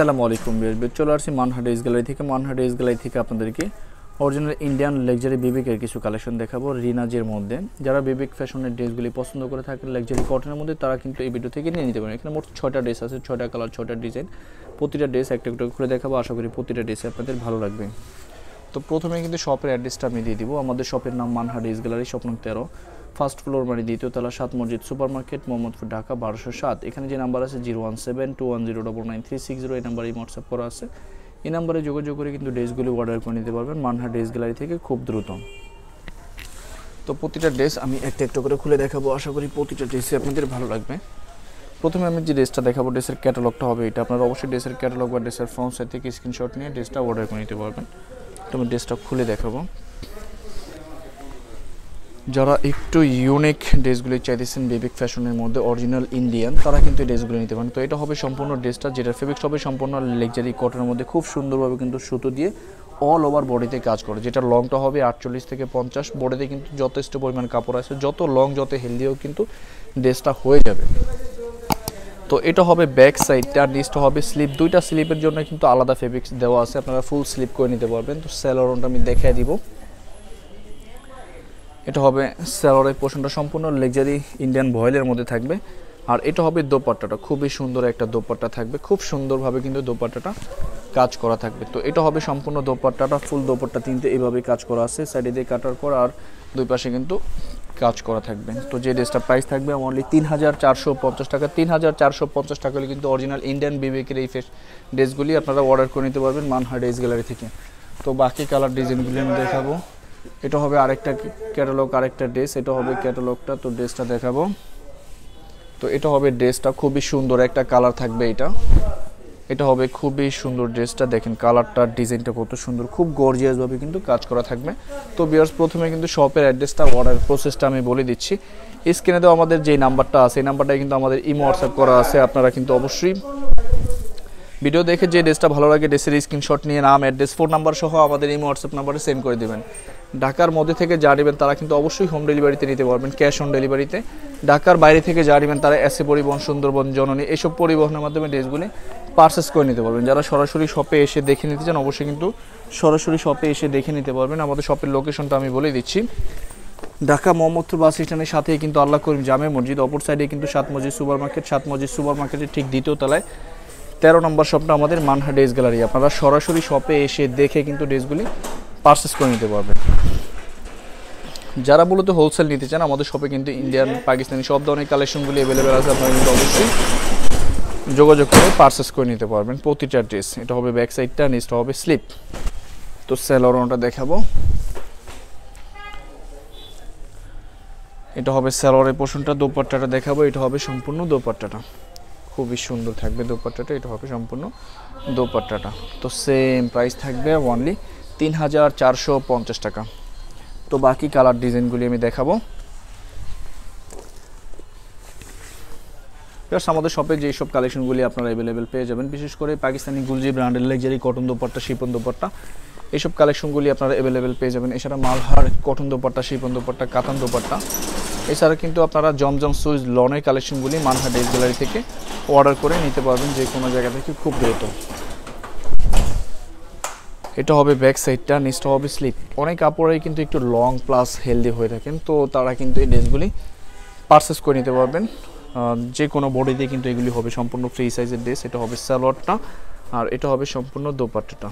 আসসালামু আলাইকুম বিয়ার চলে আসছি মানহাট ইস গ্যালারি থেকে। মানহাট ইস গ্যালারি থেকে আপনাদেরকে অরিজিনাল ইন্ডিয়ান লাক্সারি বিবেকের কিছু কালেকশন দেখাবো রিনাজের মধ্যে। যারা বিবেক ফ্যাশনের ড্রেসগুলি পছন্দ করে থাকেন লাক্সারি কটনের মধ্যে, তারা কিন্তু এই ভিডিও থেকে নিয়ে নিতে পারেন। এখানে মোট ছয়টা ড্রেস আছে, ছয়টা কালার ছয়টা ডিজাইন প্রতিটা ড্রেস একটা একটু করে দেখাবো। আশা করি প্রতিটা ড্রেসে আপনাদের ভালো লাগবে। তো প্রথমে কিন্তু শপের অ্যাড্রেসটা আমি দিয়ে দিব। আমাদের শপের নাম মানহাট এস গ্যালারি স্বপ্ন তেরো। ফার্স্ট ফ্লোর মানে দ্বিতীয় তলা, সাত মসজিদ সুপার মার্কেট মোহাম্মদপুর, ঢাকা, বারোশো সাত। এখানে যে নাম্বার আছে zero one seven two one zero double nine three six zero এই নাম্বারে হোয়াটসঅ্যাপ করা আছে। এই নাম্বারে যোগাযোগ করে কিন্তু ড্রেসগুলি অর্ডার করে নিতে পারবেন মানহা ড্রেস গ্যালারি থেকে খুব দ্রুত। তো প্রতিটা ড্রেস আমি একটা একটা করে খুলে দেখাবো। আশা করি প্রতিটা ড্রেসই আপনাদের ভালো লাগবে। প্রথমে আমি যে ড্রেসটা দেখাবো ড্রেসের ক্যাটালগটা হবে এটা। আপনারা অবশ্যই ড্রেসের ক্যাটালগ বা ড্রেসের ফ্রন্ট সাইড থেকে স্ক্রিনশট নিয়ে ড্রেসটা অর্ডার করে নিতে পারবেন। তো আমি ড্রেসটা খুলে দেখাবো। যারা একটু ইউনিক ড্রেসগুলি চাইতেছেন বেবিক ফ্যাশনের মধ্যে অরিজিনাল ইন্ডিয়ান তারা কিন্তু ড্রেসগুলি নিতে পারেন। তো এটা হবে সম্পূর্ণ ড্রেসটা, যেটা ফেব্রিক্স হবে সম্পূর্ণ লেকজারি কটনের মধ্যে খুব সুন্দরভাবে কিন্তু সুতো দিয়ে অল ওভার বডিতে কাজ করে। যেটা লংটা হবে আটচল্লিশ থেকে পঞ্চাশ। বডিতে কিন্তু যথেষ্ট পরিমাণ কাপড় আছে, যত লং যত হেলদি হোক কিন্তু ড্রেসটা হয়ে যাবে। তো এটা হবে ব্যাক সাইডটা আর নিচটা হবে স্লিপ দুইটা স্লিপের জন্য কিন্তু আলাদা ফেব্রিক্স দেওয়া আছে। আপনারা ফুল স্লিপ করে নিতে পারবেন। তো স্যালোরনটা আমি দেখাই দিব। এটা হবে স্যালোরের পোর্শনটা সম্পূর্ণ লেকজারি ইন্ডিয়ান ভয়েলের মধ্যে থাকবে। আর এটা হবে দোপাট্টাটা। খুবই সুন্দর একটা দোপাট্টা থাকবে। খুব সুন্দরভাবে কিন্তু দোপাট্টাটা কাজ করা থাকবে। তো এটা হবে সম্পূর্ণ দোপাট্টাটা। ফুল দোপাট্টা তিনটে এইভাবে কাজ করা আছে। সাইডে দিয়ে কাটার পর আর দুই পাশে কিন্তু কাজ করা থাকবে। তো যে ড্রেসটা প্রাইস থাকবে অনলি তিন হাজার চারশো পঞ্চাশ টাকা। তিন হাজার চারশো পঞ্চাশ টাকা হলে কিন্তু অরিজিনাল ইন্ডিয়ান বিবেকের এই ফেস ড্রেসগুলি আপনারা অর্ডার করে নিতে পারবেন মানহা ড্রেস গ্যালারি থেকে। তো বাকি কালার ডিজাইনগুলি আমি দেখাবো। এটা হবে আরেকটা ক্যাটালগ আরেকটা ড্রেস এটা হবে ক্যাটালগটা তো ড্রেসটা দেখাবো। তো এটা হবে ড্রেসটা খুবই সুন্দর একটা কালার থাকবে এটা। এটা হবে খুবই সুন্দর ড্রেসটা। দেখেন কালারটা, ডিজাইনটা কত সুন্দর, খুব গর্জিয়াসভাবে কিন্তু কাজ করা থাকবে। তো বিয়ার্স প্রথমে কিন্তু শপের অ্যাড্রেসটা অর্ডার প্রসেসটা আমি বলে দিচ্ছি। স্ক্রিনে তো আমাদের যে নাম্বারটা আছে, এই নাম্বারটাই কিন্তু আমাদের ইমো হোয়াটসঅ্যাপ করা আছে, আপনারা কিন্তু অবশ্যই ভিডিও দেখে যে ড্রেসটা ভালো লাগে, ড্রেসের স্ক্রিনশট নিয়ে নাম অ্যাড্রেস ফোন নাম্বার সহ আমাদের এই হোয়াটসঅ্যাপ নাম্বারে সেন্ড করে দেবেন। ঢাকার মধ্যে থেকে যা নেবেন, তারা কিন্তু অবশ্যই হোম ডেলিভারিতে নিতে পারবেন ক্যাশ অন ডেলিভারিতে ঢাকার বাইরে থেকে যা নেবেন, তারা এসে পরিবহন, সুন্দরবন, জননী, এসব পরিবহনের মাধ্যমে ড্রেসগুলি পারচেস করে নিতে পারবেন। যারা সরাসরি শপে এসে দেখে নিতে চান, অবশ্যই কিন্তু সরাসরি শপে এসে দেখে নিতে পারবেন। আমাদের শপের লোকেশনটা আমি বলে দিচ্ছি। ঢাকা মোহাম্মদপুর বাস স্ট্যান্ডের সাথেই কিন্তু আল্লাহ করিম জামে মসজিদ, অপর সাইডে কিন্তু সাত মসজিদ সুপার মার্কেট সাত মসজিদ সুপার মার্কেটের ঠিক দ্বিতীয় তলায় তেরো নম্বর শপটা আমাদের মানহা ড্রেস গ্যালারি আপনারা সরাসরি শপে এসে দেখে কিন্তু ড্রেসগুলি পারচেস করে নিতে পারবেন। যারা মূলত হোলসেল নিতে চান, আমাদের শপে কিন্তু ইন্ডিয়ান পাকিস্তানি সব ধরনের কালেকশনগুলি অ্যাভেলেবেল আছে। আপনারা কিন্তু অবশ্যই যোগাযোগ করে পারচেস করে নিতে পারবেন। প্রতিটা ড্রেস এটা হবে ব্যাক সাইডটা নিচটা হবে স্লিপ তো স্যালোরনটা দেখাবো। এটা হবে স্যালোরের পোর্শনটা দোপাট্টাটা দেখাবো। এটা হবে সম্পূর্ণ দোপাট্টাটা। খুবই সুন্দর থাকবে দোপাট্টাটা। এটা হবে সম্পূর্ণ দোপাট্টাটা। তো সেম প্রাইস থাকবে অনলি তিন হাজার চারশো পঞ্চাশ টাকা। তো বাকি কালার ডিজাইনগুলি আমি দেখাবো। প্লাস আমাদের শপে যে সব কালেকশনগুলি আপনারা অ্যাভেলেবেল পেয়ে যাবেন, বিশেষ করে পাকিস্তানি গুলজি ব্র্যান্ডের luxury cotton dupatta, chiffon dupatta এইসব কালেকশনগুলি আপনারা অ্যাভেলেবেল পেয়ে যাবেন। এছাড়া মালহার কটন দোপাট্টা, শিপন দোপাট্টা, কাতান দোপাট্টা। এছাড়া কিন্তু আপনারা জমজম সুইজ লনের কালেকশনগুলি মানহা ডেস গ্যালারি থেকে অর্ডার করে নিতে পারবেন যে কোনো জায়গা থেকে খুব দ্রুত। এটা হবে ব্যাক সাইডটা নিচটা হবে স্লিপ অনেক কাপড়ে কিন্তু একটু লং প্লাস হেলদি হয়ে থাকেন, তো তারা কিন্তু এই ড্রেসগুলি পারচেস করে নিতে পারবেন। যে কোনো বডিতে কিন্তু এগুলি হবে সম্পূর্ণ ফ্রি সাইজের ড্রেস এটা হবে স্যালোয়ারটা আর এটা হবে সম্পূর্ণ দোপাট্টাটা।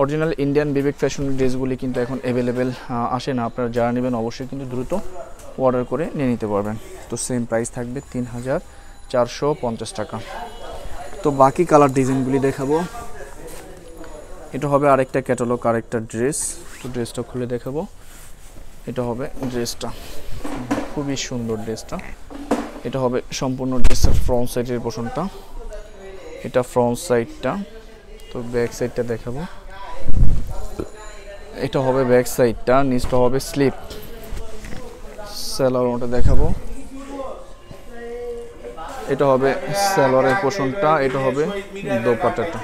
অরিজিনাল ইন্ডিয়ান বিবেক ফ্যাশনের ড্রেসগুলি কিন্তু এখন অ্যাভেলেবেল আসে না। আপনারা যারা নেবেন অবশ্যই কিন্তু দ্রুত অর্ডার করে নিয়ে নিতে পারবেন। তো সেম প্রাইস থাকবে তিন হাজার চারশো পঞ্চাশ টাকা। তো বাকি কালার ডিজাইনগুলি দেখাবো। এটা হবে আরেকটা ক্যাটালগ আরেকটা ড্রেস তো ড্রেসটা খুলে দেখাবো। এটা হবে ড্রেসটা খুবই সুন্দর ড্রেসটা এটা হবে সম্পূর্ণ ড্রেসের ফ্রন্ট সাইডের পোষণটা এটা ফ্রন্ট সাইডটা তো ব্যাক সাইডটা দেখাবো। এটা হবে ব্যাক সাইডটা নিচটা হবে স্লিপ স্যালোর ওটা দেখাবো। এটা হবে স্যালোরের পোষণটা এটা হবে দোপাট্টাটা।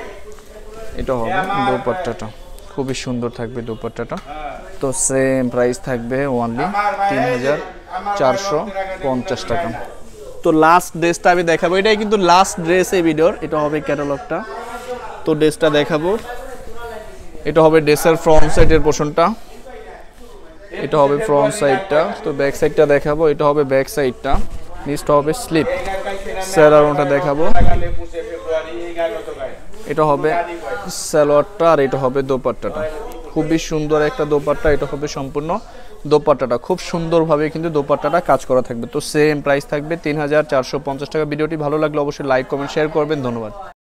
এটা হবে দোপাট্টাটা। খুবই সুন্দর থাকবে দোপাট্টাটা। তো সেম প্রাইস থাকবে ওনলি তিন হাজার চারশো পঞ্চাশ টাকা। তো লাস্ট ড্রেসটা আমি দেখাবো। এটাই কিন্তু লাস্ট ড্রেস এই ভিডিওর এটা হবে ক্যাটালগটা তো ড্রেসটা দেখাবো। এটা হবে ড্রেসের ফ্রন্ট সাইডের পোর্শনটা এটা হবে ফ্রন্ট সাইডটা তো ব্যাক সাইডটা দেখাবো। এটা হবে ব্যাক সাইডটা নিচটা হবে স্লিপ স্যালারনটা দেখাবো। এটা হবে সালোয়ারটা আর এটা হবে দোপাট্টাটা। খুবই সুন্দর একটা দোপাট্টা। এটা হবে সম্পূর্ণ দোপাট্টাটা। খুব সুন্দরভাবে কিন্তু দোপাট্টাটা কাজ করা থাকবে। তো সেম প্রাইস থাকবে তিন হাজার চারশো পঞ্চাশ টাকা। ভিডিওটি ভালো লাগলে অবশ্যই লাইক কমেন্ট শেয়ার করবেন। ধন্যবাদ।